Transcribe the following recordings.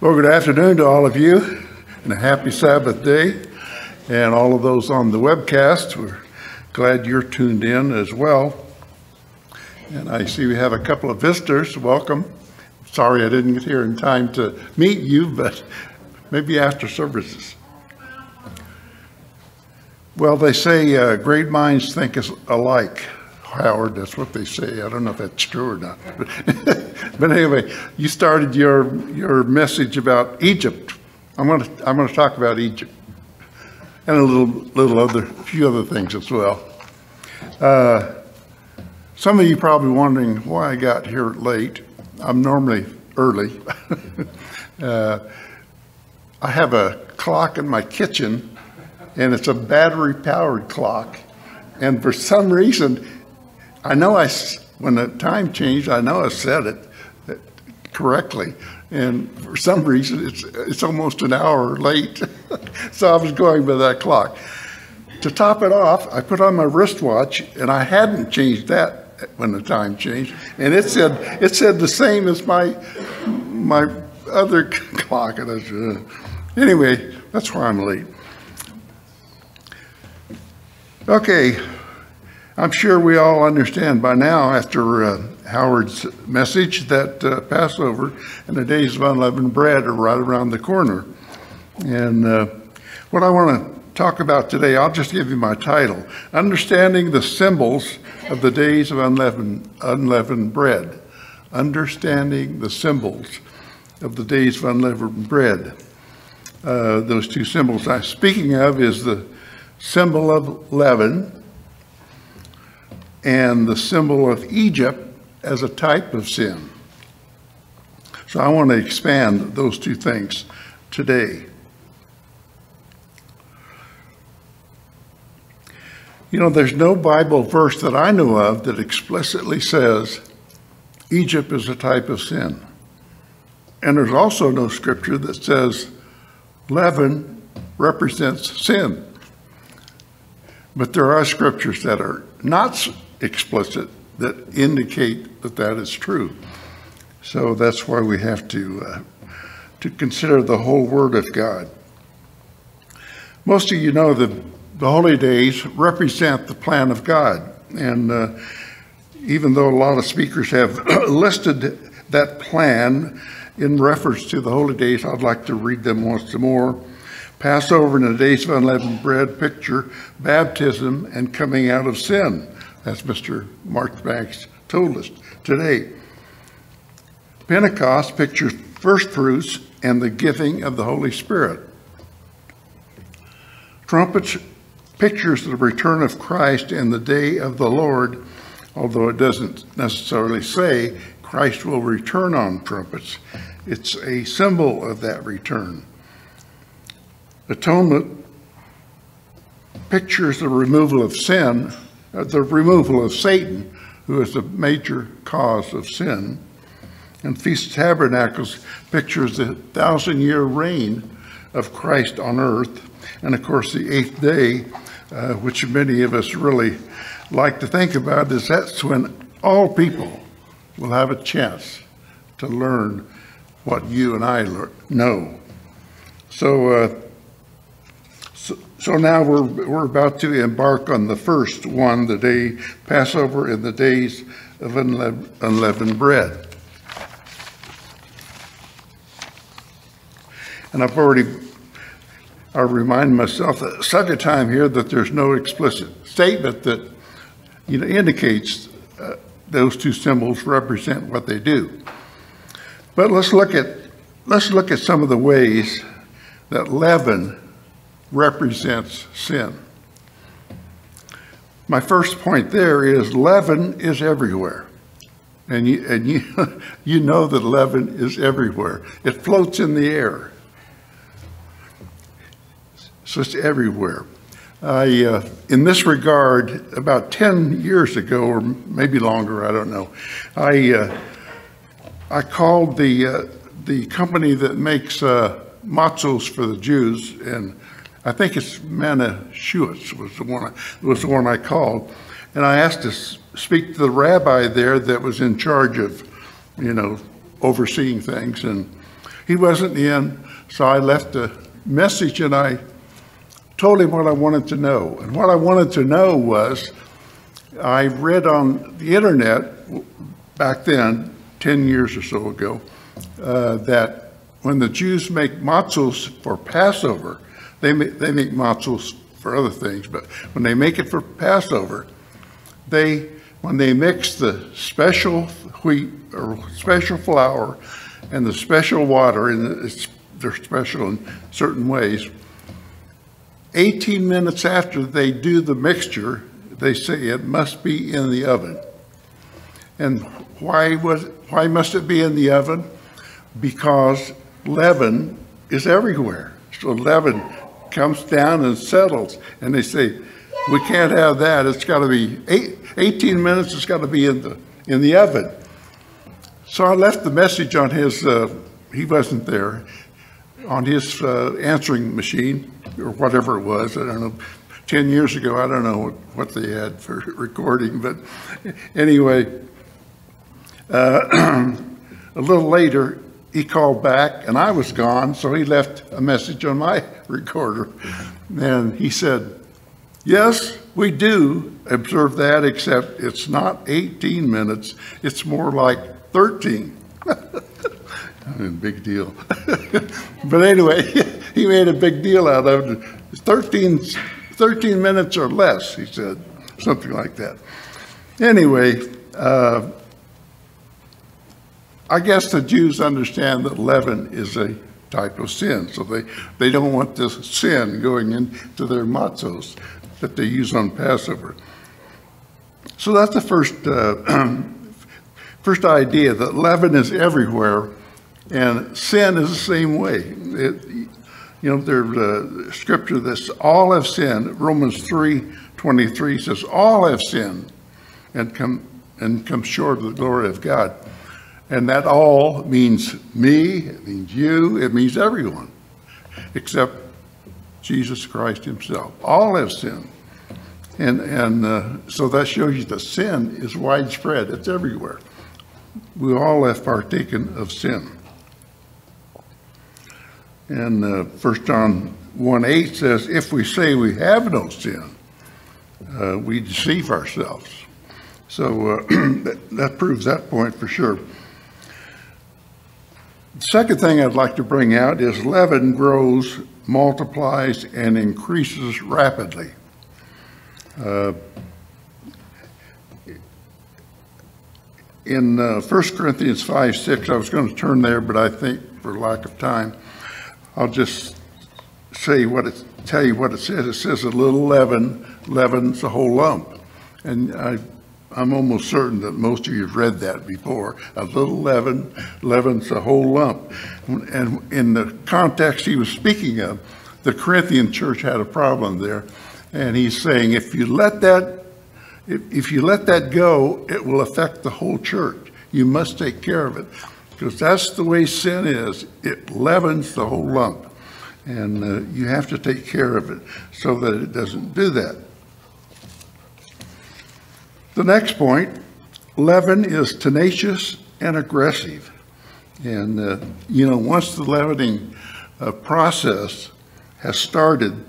Well, good afternoon to all of you, and a happy Sabbath day. And all of those on the webcast, we're glad you're tuned in as well. And I see we have a couple of visitors. Welcome. Sorry I didn't get here in time to meet you, but maybe after services. Well, they say uh, great minds think alike. Howard, that's what they say. I don't know if that's true or not. But, but anyway, you started your your message about Egypt. I'm going to I'm going to talk about Egypt and a little little other few other things as well. Uh, some of you probably wondering why I got here late. I'm normally early. uh, I have a clock in my kitchen, and it's a battery powered clock. And for some reason, I know I, when the time changed, I know I said it correctly. And for some reason, it's, it's almost an hour late. so I was going by that clock. To top it off, I put on my wristwatch, and I hadn't changed that when the time changed, and it said it said the same as my my other clock. And I said, uh, anyway, that's why I'm late. Okay, I'm sure we all understand by now after uh, Howard's message that uh, Passover and the days of unleavened bread are right around the corner. And uh, what I want to talk about today, I'll just give you my title Understanding the Symbols of the Days of Unleavened, unleavened Bread. Understanding the Symbols of the Days of Unleavened Bread. Uh, those two symbols I'm speaking of is the symbol of leaven and the symbol of Egypt as a type of sin. So I want to expand those two things today. You know, there's no Bible verse that I know of that explicitly says Egypt is a type of sin. And there's also no scripture that says leaven represents sin. But there are scriptures that are not explicit that indicate that that is true. So that's why we have to uh, to consider the whole Word of God. Most of you know that the holy days represent the plan of God, and uh, even though a lot of speakers have listed that plan in reference to the holy days, I'd like to read them once more. Passover and the days of unleavened bread picture baptism and coming out of sin as Mr. Mark Banks told us today. Pentecost pictures first fruits and the giving of the Holy Spirit. Trumpets pictures the return of Christ and the day of the Lord, although it doesn't necessarily say Christ will return on trumpets. It's a symbol of that return. Atonement pictures the removal of sin the removal of Satan, who is the major cause of sin. And Feast of Tabernacles pictures the thousand year reign of Christ on earth. And of course, the eighth day, uh, which many of us really like to think about, is that's when all people will have a chance to learn what you and I know. So, uh, so now we're, we're about to embark on the first one, the day Passover and the days of unleavened bread. And I've already, I remind myself at such a time here that there's no explicit statement that you know, indicates uh, those two symbols represent what they do. But let's look at let's look at some of the ways that leaven represents sin. My first point there is leaven is everywhere. And you, and you, you know that leaven is everywhere. It floats in the air. So it's everywhere. I, uh, in this regard, about 10 years ago, or maybe longer, I don't know, I, uh, I called the, uh, the company that makes uh, matzos for the Jews, and I think it's Manischewitz was the one was the one I called, and I asked to speak to the rabbi there that was in charge of, you know, overseeing things, and he wasn't in, so I left a message and I told him what I wanted to know. And what I wanted to know was, I read on the internet back then, 10 years or so ago, uh, that when the Jews make matzos for Passover, they make, they make matzos for other things, but when they make it for Passover, they when they mix the special wheat or special flour and the special water, and it's, they're special in certain ways, 18 minutes after they do the mixture, they say it must be in the oven. And why was why must it be in the oven? Because leaven is everywhere. So leaven comes down and settles, and they say we can't have that. It's got to be eight, 18 minutes. It's got to be in the in the oven. So I left the message on his. Uh, he wasn't there on his uh, answering machine or whatever it was. I don't know. 10 years ago, I don't know what they had for recording, but anyway, uh, a little later, he called back and I was gone, so he left a message on my recorder. And he said, Yes, we do observe that, except it's not 18 minutes, it's more like 13. big deal. but anyway, he made a big deal out of it. 13, 13 minutes or less, he said, something like that. Anyway, uh, I guess the Jews understand that leaven is a type of sin, so they, they don't want this sin going into their matzos that they use on Passover. So that's the first, uh, first idea that leaven is everywhere and sin is the same way. It, you know, there's a scripture that's all have sinned. Romans 3 23 says, All have sinned and come and come short of the glory of God. And that all means me, it means you, it means everyone, except Jesus Christ himself. All have sinned. And, and uh, so that shows you that sin is widespread, it's everywhere. We all have partaken of sin. And uh, 1 John 1 8 says, If we say we have no sin, uh, we deceive ourselves. So uh, that, that proves that point for sure. The second thing I'd like to bring out is leaven grows, multiplies, and increases rapidly. Uh, in uh, 1 Corinthians 5 6, I was going to turn there, but I think for lack of time, I'll just say what it, tell you what it says. It says a little leaven leavens a whole lump. And I, I'm almost certain that most of you have read that before. A little leaven leavens a whole lump. And in the context he was speaking of, the Corinthian church had a problem there. And he's saying, if you let that, if, if you let that go, it will affect the whole church. You must take care of it because that's the way sin is. It leavens the whole lump. And uh, you have to take care of it so that it doesn't do that. The next point leaven is tenacious and aggressive. And, uh, you know, once the leavening uh, process has started,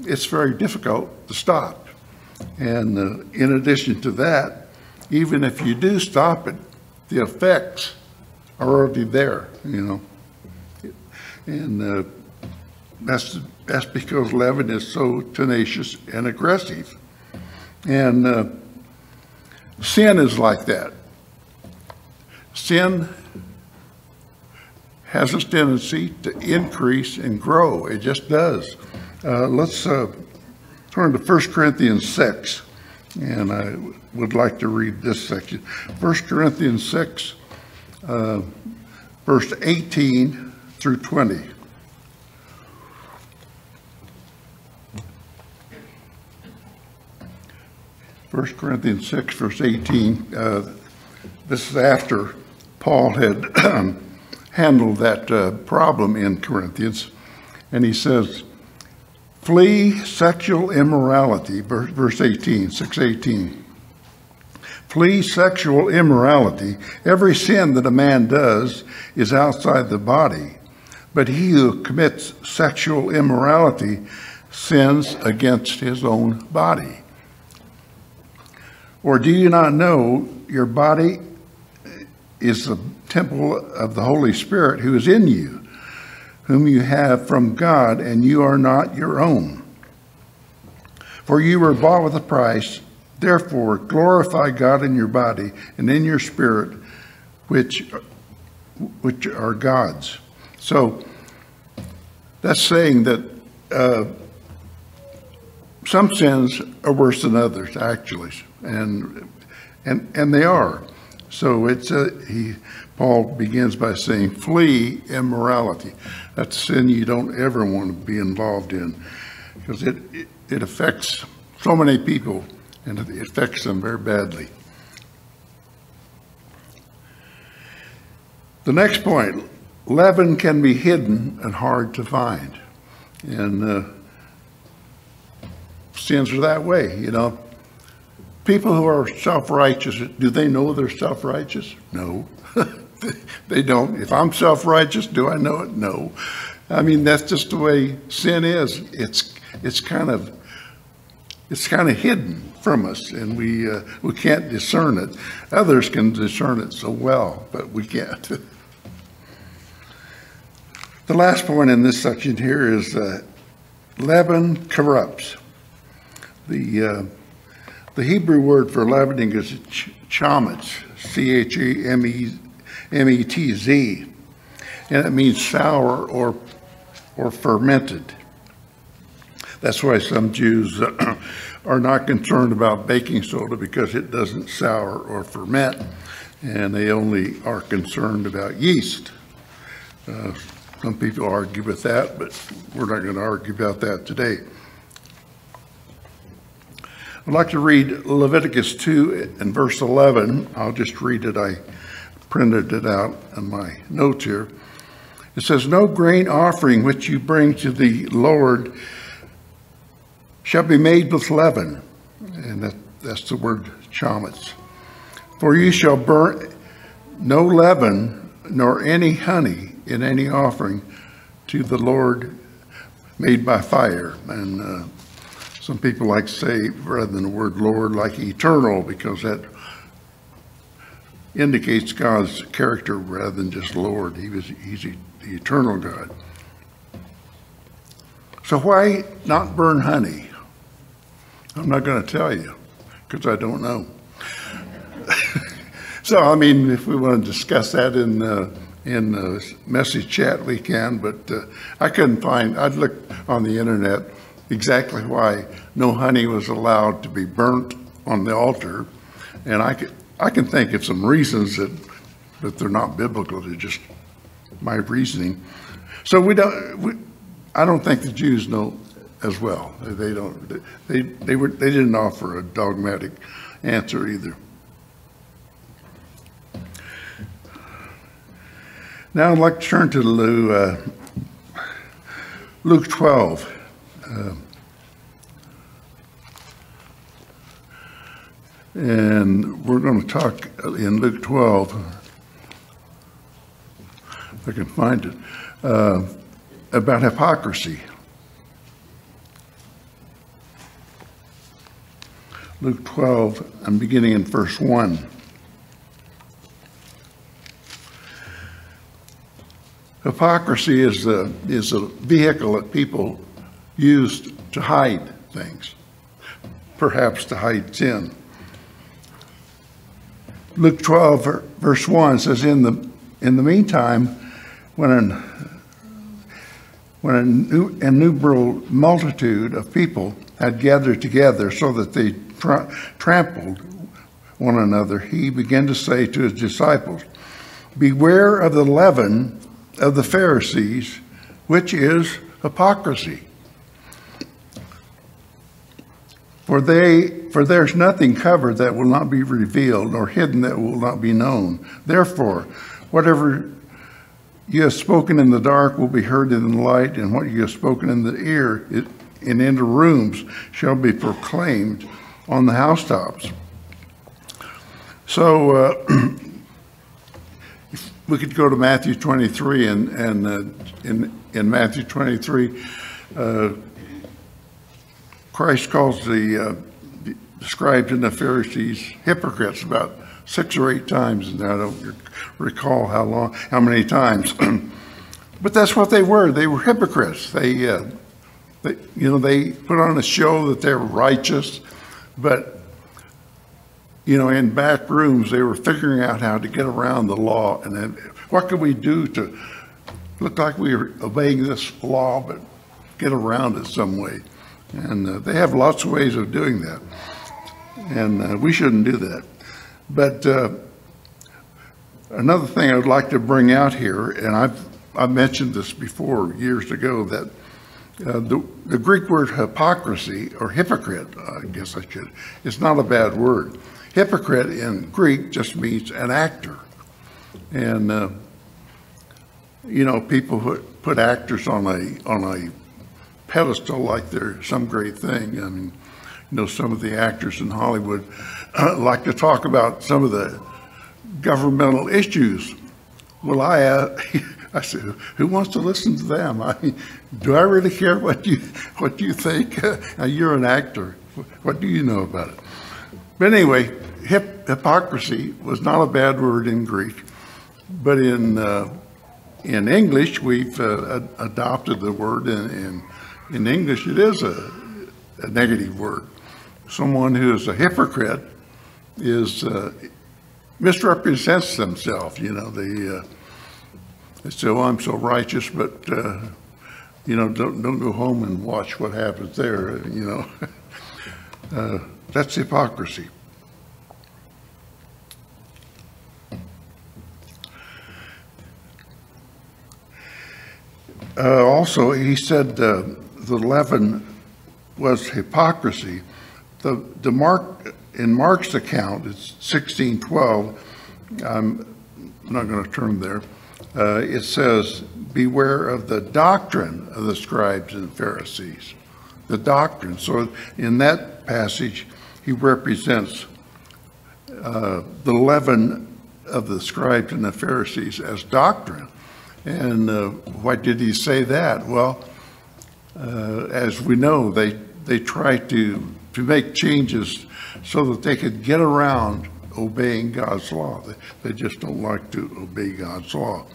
it's very difficult to stop. And uh, in addition to that, even if you do stop it, the effects are already there, you know. And uh, that's, that's because leaven is so tenacious and aggressive. And uh, sin is like that. Sin has a tendency to increase and grow. It just does. Uh, let's uh, turn to 1 Corinthians 6, and I would like to read this section. 1 Corinthians 6, uh, verse 18 through 20. First Corinthians 6, verse 18. Uh, this is after Paul had handled that uh, problem in Corinthians. And he says, Flee sexual immorality, verse 18, 618. Flee sexual immorality. Every sin that a man does is outside the body, But he who commits sexual immorality sins against his own body. Or do you not know your body is the temple of the Holy Spirit who is in you, whom you have from God, and you are not your own? For you were bought with a price. Therefore, glorify God in your body and in your spirit, which, which are God's. So that's saying that uh, some sins are worse than others, actually, and and and they are. So it's a, he. Paul begins by saying, "Flee immorality." That's a sin you don't ever want to be involved in, because it it, it affects so many people, and it affects them very badly. The next point, leaven can be hidden and hard to find, and. Uh, sins are that way, you know. People who are self-righteous, do they know they're self-righteous? No. they don't. If I'm self-righteous, do I know it? No. I mean, that's just the way sin is. It's it's kind of it's kind of hidden from us, and we uh, we can't discern it. Others can discern it so well, but we can't. the last point in this section here is uh, leaven corrupts. The, uh, the Hebrew word for leavening is ch- chametz, C-H-A-M-E-T-Z, and it means sour or, or fermented. That's why some Jews are not concerned about baking soda because it doesn't sour or ferment, and they only are concerned about yeast. Uh, some people argue with that, but we're not going to argue about that today. I'd like to read Leviticus 2 and verse 11. I'll just read it. I printed it out in my notes here. It says, No grain offering which you bring to the Lord shall be made with leaven. And that, that's the word chametz. For you shall burn no leaven nor any honey in any offering to the Lord made by fire. And uh, some people like to say, rather than the word Lord, like eternal, because that indicates God's character rather than just Lord. He was, he's the eternal God. So why not burn honey? I'm not going to tell you because I don't know. so, I mean, if we want to discuss that in uh, in the message chat, we can. But uh, I couldn't find. I'd look on the internet exactly why no honey was allowed to be burnt on the altar. And I can, I can think of some reasons that, that they're not biblical. They're just my reasoning. So we don't, we, I don't think the Jews know as well. They don't, they, they, were, they didn't offer a dogmatic answer either. Now I'd like to turn to Luke, uh, Luke 12. Uh, and we're going to talk in Luke 12, if I can find it, uh, about hypocrisy. Luke 12, I'm beginning in verse 1. Hypocrisy is a, is a vehicle that people used to hide things, perhaps to hide sin. Luke 12, verse 1 says, In the, in the meantime, when an, when an innumerable multitude of people had gathered together so that they tra- trampled one another, he began to say to his disciples, Beware of the leaven of the Pharisees, which is hypocrisy. For they for there's nothing covered that will not be revealed, nor hidden that will not be known. Therefore, whatever you have spoken in the dark will be heard in the light, and what you have spoken in the ear it, in inner rooms shall be proclaimed on the housetops. So, uh, we could go to Matthew 23 and, and uh, in, in Matthew 23, uh, Christ calls the, uh, scribes and the Pharisees hypocrites about six or eight times, and I don't recall how long, how many times. but that's what they were. They were hypocrites. They, uh, they, you know, they put on a show that they're righteous, but you know, in back rooms, they were figuring out how to get around the law. And then what could we do to look like we were obeying this law, but get around it some way? And uh, they have lots of ways of doing that. And uh, we shouldn't do that. But uh, another thing I would like to bring out here, and I've, I've mentioned this before years ago, that uh, the, the Greek word hypocrisy, or hypocrite, I guess I should, is not a bad word. Hypocrite in Greek just means an actor. And, uh, you know, people put, put actors on a, on a pedestal like they're some great thing. I mean, you know, some of the actors in Hollywood uh, like to talk about some of the governmental issues. Well, I, uh, I said, who wants to listen to them? I mean, do I really care what you, what you think? Uh, you're an actor. What do you know about it? But anyway, hip, hypocrisy was not a bad word in Greek, but in uh, in English we've uh, adopted the word. In, in, in English, it is a, a, negative word. Someone who is a hypocrite is uh, misrepresents themselves. You know, they uh, they say, "Oh, I'm so righteous," but uh, you know, don't don't go home and watch what happens there. You know. Uh, that's hypocrisy. Uh, also, he said uh, the leaven was hypocrisy. The, the Mark, in Mark's account, it's 1612. I'm not going to turn there. Uh, it says, Beware of the doctrine of the scribes and Pharisees. The doctrine. So in that passage, he represents uh, the leaven of the scribes and the Pharisees as doctrine. And uh, why did he say that? Well, uh, as we know, they, they try to, to make changes so that they could get around obeying God's law. They, they just don't like to obey God's law.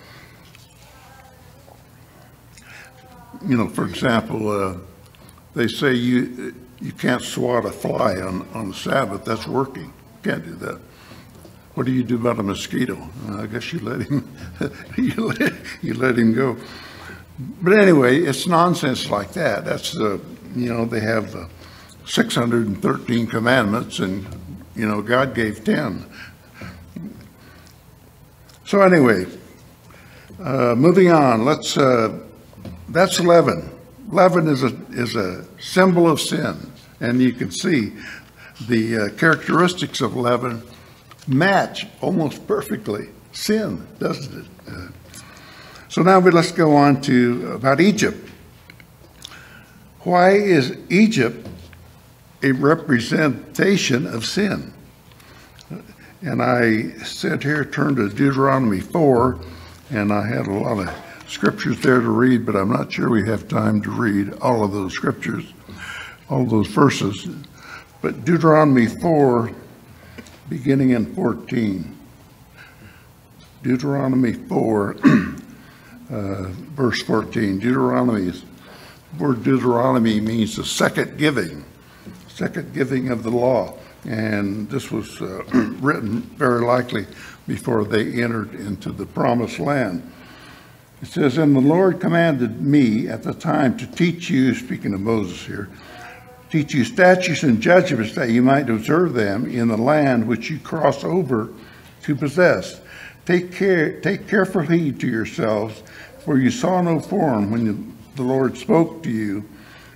You know, for example, uh, they say you, you can't swat a fly on, on the Sabbath. That's working. You can't do that. What do you do about a mosquito? I guess you let him, you, let, you let him go. But anyway, it's nonsense like that. That's the, you know, they have uh, 613 commandments and, you know, God gave 10. So anyway, uh, moving on, let's, uh, that's leaven. Leaven is a, is a symbol of sin. And you can see the uh, characteristics of leaven match almost perfectly sin, doesn't it? So now we, let's go on to about Egypt. Why is Egypt a representation of sin? And I said here, turn to Deuteronomy 4, and I had a lot of scriptures there to read, but I'm not sure we have time to read all of those scriptures, all those verses. But Deuteronomy 4, beginning in 14. Deuteronomy 4, uh, verse 14. Deuteronomy, word Deuteronomy means the second giving, second giving of the law. And this was uh, written very likely before they entered into the promised land. It says, And the Lord commanded me at the time to teach you, speaking of Moses here, teach you statutes and judgments that you might observe them in the land which you cross over to possess. Take care, take careful heed to yourselves, for you saw no form when the Lord spoke to you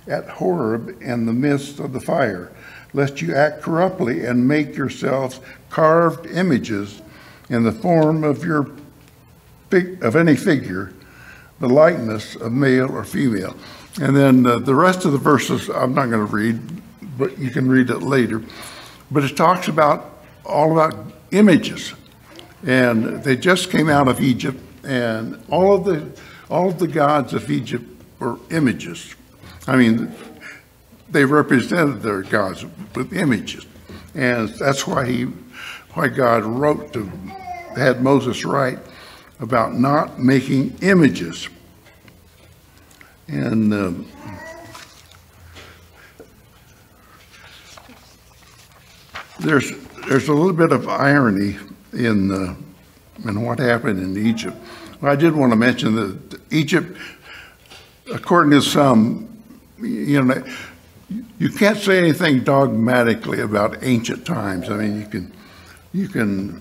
at Horeb in the midst of the fire, lest you act corruptly and make yourselves carved images in the form of your of any figure, the likeness of male or female. And then uh, the rest of the verses I'm not going to read, but you can read it later. But it talks about all about images. And they just came out of Egypt, and all of the, all of the gods of Egypt were images. I mean, they represented their gods with images. And that's why he, why God wrote to, had Moses write about not making images. And um, there's there's a little bit of irony in uh, in what happened in Egypt. Well, I did want to mention that Egypt, according to some, you know, you can't say anything dogmatically about ancient times. I mean, you can you can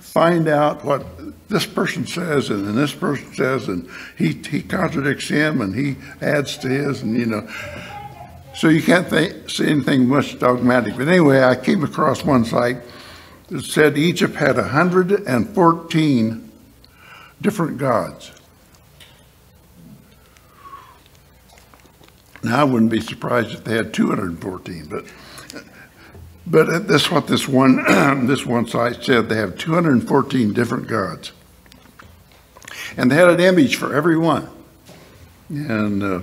find out what this person says and then this person says, and he he contradicts him and he adds to his, and you know. So you can't say anything much dogmatic. But anyway, I came across one site that said Egypt had 114 different gods. Now, I wouldn't be surprised if they had 214, but but that's what this one this one site said. They have 214 different gods, and they had an image for every one. And uh,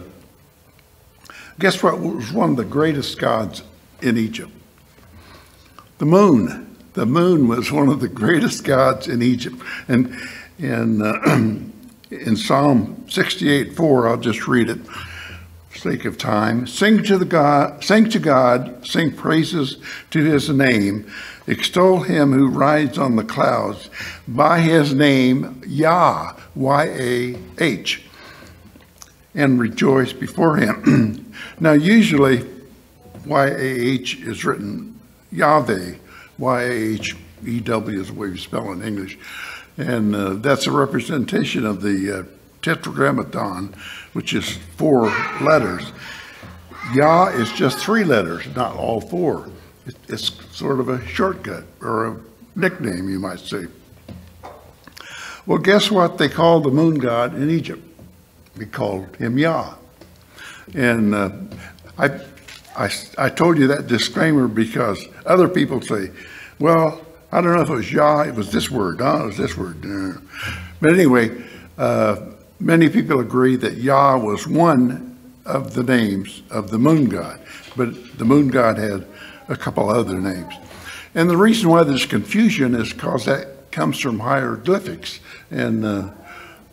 guess what was one of the greatest gods in Egypt? The moon. The moon was one of the greatest gods in Egypt, and in uh, in Psalm 68:4, I'll just read it. Sake of time, sing to the God, sing to God, sing praises to his name, extol him who rides on the clouds. By his name, Yah, Y-A-H, and rejoice before him. now, usually, Y-A-H is written Yahweh, Y-A-H-E-W is the way you spell it in English. And uh, that's a representation of the uh, tetragrammaton, which is four letters. Yah is just three letters, not all four. It's sort of a shortcut or a nickname, you might say. Well, guess what they called the moon god in Egypt? They called him Yah. And uh, I, I, I told you that disclaimer because other people say, well, I don't know if it was Yah, it was this word, huh? It was this word. But anyway, uh, Many people agree that Yah was one of the names of the moon god, but the moon god had a couple other names. And the reason why there's confusion is because that comes from hieroglyphics. And uh,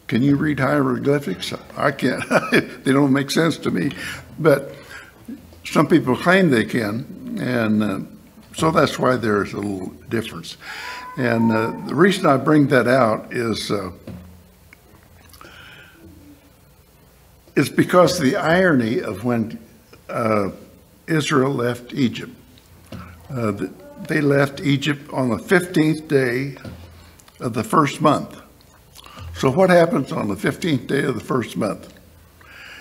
can you read hieroglyphics? I can't. they don't make sense to me. But some people claim they can. And uh, so that's why there's a little difference. And uh, the reason I bring that out is uh, is because the irony of when uh, Israel left Egypt. Uh, they left Egypt on the 15th day of the first month. So, what happens on the 15th day of the first month?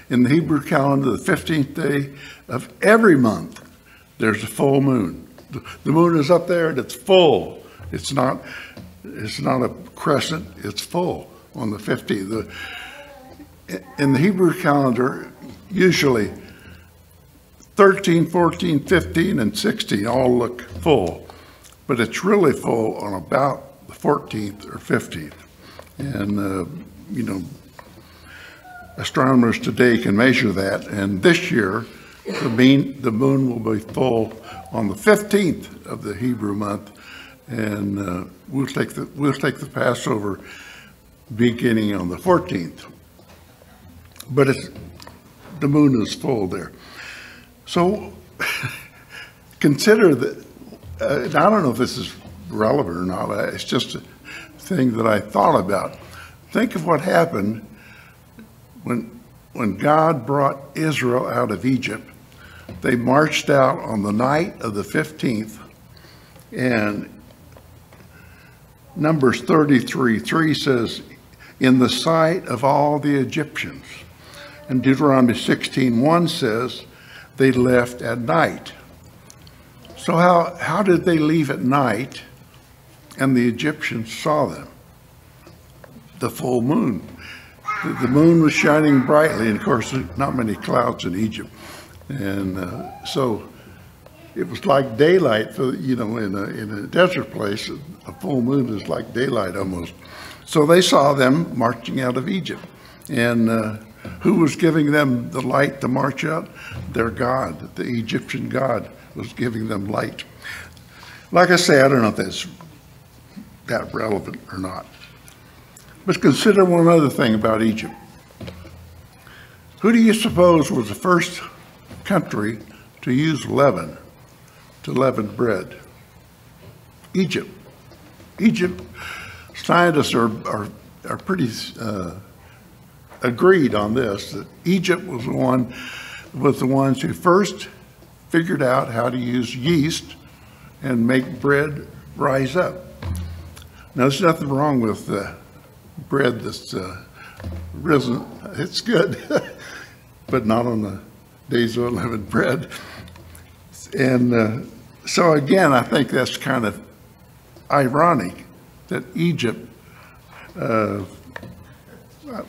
In the Hebrew calendar, the 15th day of every month, there's a full moon. The moon is up there and it's full. It's not, it's not a crescent, it's full on the 15th. The, in the Hebrew calendar, usually 13, 14, 15, and 16 all look full, but it's really full on about the 14th or 15th. And, uh, you know, astronomers today can measure that. And this year, the, mean, the moon will be full on the 15th of the Hebrew month. And uh, we'll, take the, we'll take the Passover beginning on the 14th but it's, the moon is full there. So consider that, uh, I don't know if this is relevant or not, it's just a thing that I thought about. Think of what happened when, when God brought Israel out of Egypt. They marched out on the night of the 15th, and Numbers 33 3 says, in the sight of all the Egyptians. And Deuteronomy 16:1 says they left at night. So how, how did they leave at night and the Egyptians saw them? The full moon. The, the moon was shining brightly, and of course, not many clouds in Egypt. And uh, so it was like daylight for, you know, in a, in a desert place, a full moon is like daylight almost. So they saw them marching out of Egypt. And uh, who was giving them the light to march out? Their God, the Egyptian God was giving them light. Like I say, I don't know if that's that relevant or not. But consider one other thing about Egypt. Who do you suppose was the first country to use leaven to leaven bread? Egypt. Egypt, scientists are, are, are pretty uh, agreed on this, that Egypt was the one, was the ones who first figured out how to use yeast and make bread rise up. Now, there's nothing wrong with uh, bread that's uh, risen. It's good, but not on the days of unleavened bread. And uh, so, again, I think that's kind of ironic that Egypt, uh,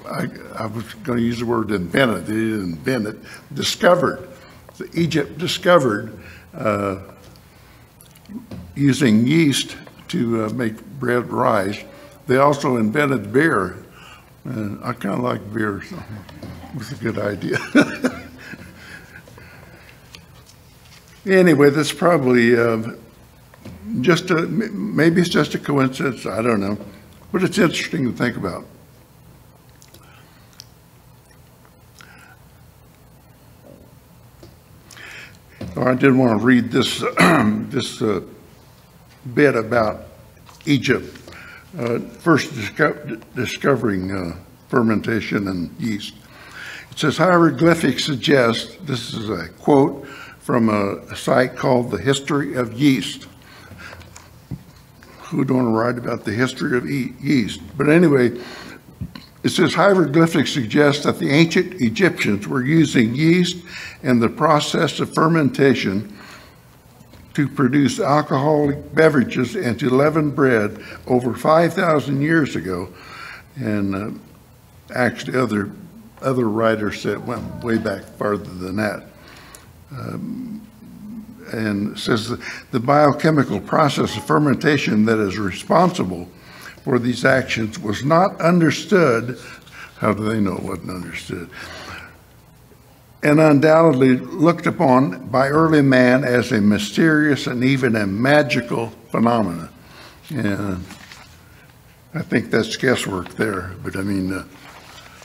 I, I was going to use the word invented, they didn't invent it, discovered. Egypt discovered uh, using yeast to uh, make bread rise. They also invented beer, and I kind of like beer, so it was a good idea. anyway, that's probably uh, just a, maybe it's just a coincidence, I don't know, but it's interesting to think about. Oh, I did want to read this, this uh, bit about Egypt, uh, first disco discovering uh, fermentation and yeast. It says hieroglyphics suggest, this is a quote from a, site called The History of Yeast. Who don't write about the history of yeast? But anyway, it says hieroglyphics suggest that the ancient Egyptians were using yeast and the process of fermentation to produce alcoholic beverages and to leaven bread over 5,000 years ago. And uh, actually, other other writers said went way back farther than that. Um, and says the biochemical process of fermentation that is responsible for these actions was not understood. How do they know it wasn't understood? And undoubtedly looked upon by early man as a mysterious and even a magical phenomenon. And I think that's guesswork there, but I mean, uh,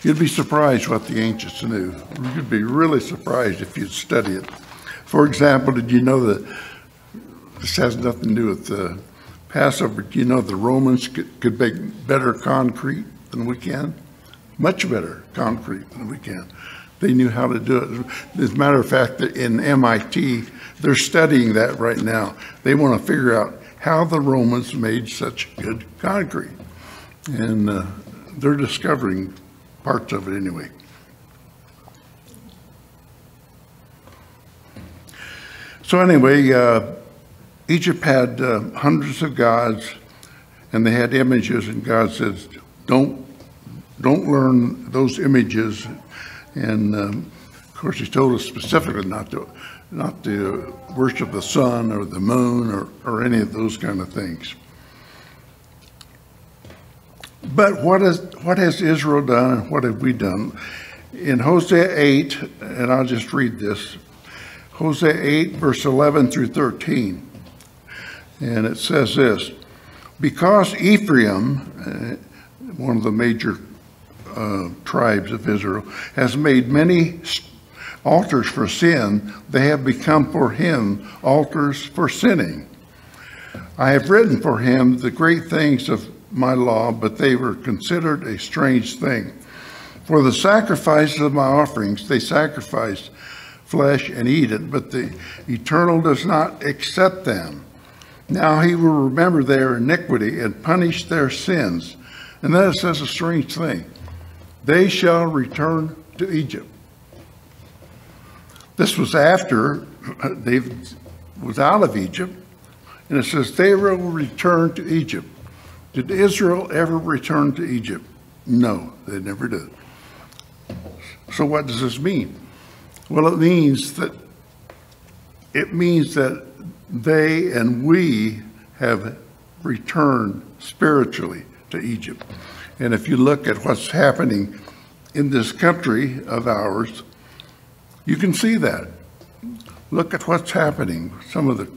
you'd be surprised what the ancients knew. You'd be really surprised if you'd study it. For example, did you know that this has nothing to do with the Passover? Do you know the Romans could, could make better concrete than we can? Much better concrete than we can. They knew how to do it. As a matter of fact, in MIT, they're studying that right now. They want to figure out how the Romans made such good concrete. And uh, they're discovering parts of it anyway. So anyway, uh, Egypt had uh, hundreds of gods, and they had images, and God says, "Don't, don't learn those images." And um, of course, He told us specifically not to, not to worship the sun or the moon or, or any of those kind of things. But what, is, what has Israel done and what have we done? In Hosea 8, and I'll just read this Hosea 8, verse 11 through 13. And it says this Because Ephraim, uh, one of the major uh, tribes of Israel, has made many altars for sin, they have become for him altars for sinning. I have written for him the great things of my law, but they were considered a strange thing. For the sacrifices of my offerings they sacrifice flesh and eat it, but the eternal does not accept them. Now he will remember their iniquity and punish their sins. And then it says a strange thing. They shall return to Egypt. This was after David was out of Egypt. And it says they will return to Egypt. Did Israel ever return to Egypt? No, they never did. So what does this mean? Well, it means that it means that they and we have returned spiritually to Egypt. And if you look at what's happening in this country of ours, you can see that. Look at what's happening. Some of the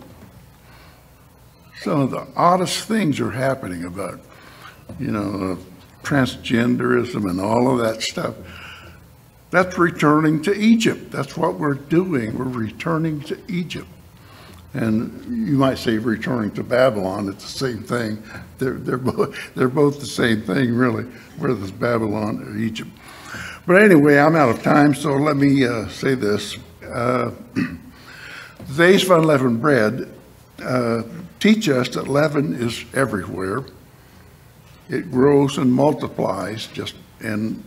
some of the oddest things are happening about, you know, transgenderism and all of that stuff. That's returning to Egypt. That's what we're doing. We're returning to Egypt. And you might say returning to Babylon, it's the same thing. They're, they're, both, they're both the same thing, really, whether it's Babylon or Egypt. But anyway, I'm out of time, so let me uh, say this. Uh, the days of unleavened bread uh, teach us that leaven is everywhere. It grows and multiplies, just and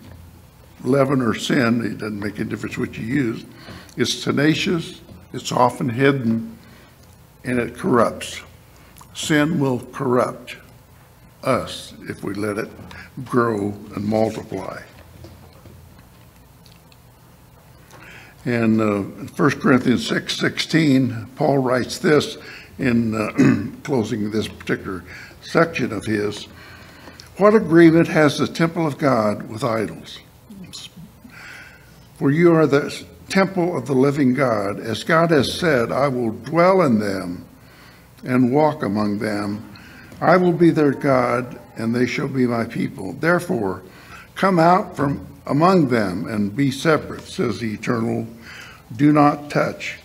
leaven or sin, it doesn't make any difference what you use. It's tenacious, it's often hidden, and it corrupts. Sin will corrupt us if we let it grow and multiply. And uh, 1 Corinthians 6 16, Paul writes this in uh, closing this particular section of his What agreement has the temple of God with idols? For you are the temple of the living God. As God has said, I will dwell in them and walk among them. I will be their God, and they shall be my people. Therefore, come out from among them and be separate, says the Eternal. Do not touch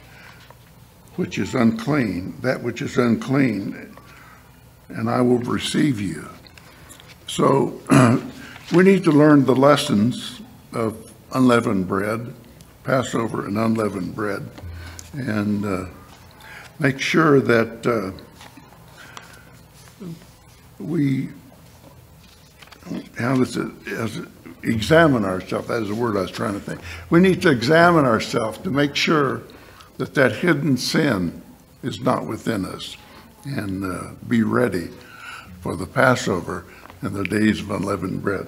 which is unclean, that which is unclean, and I will receive you. So we need to learn the lessons of unleavened bread, Passover and unleavened bread, and uh, make sure that uh, we, how does it, as it, examine ourselves, that is the word I was trying to think. We need to examine ourselves to make sure that that hidden sin is not within us and uh, be ready for the Passover and the days of unleavened bread.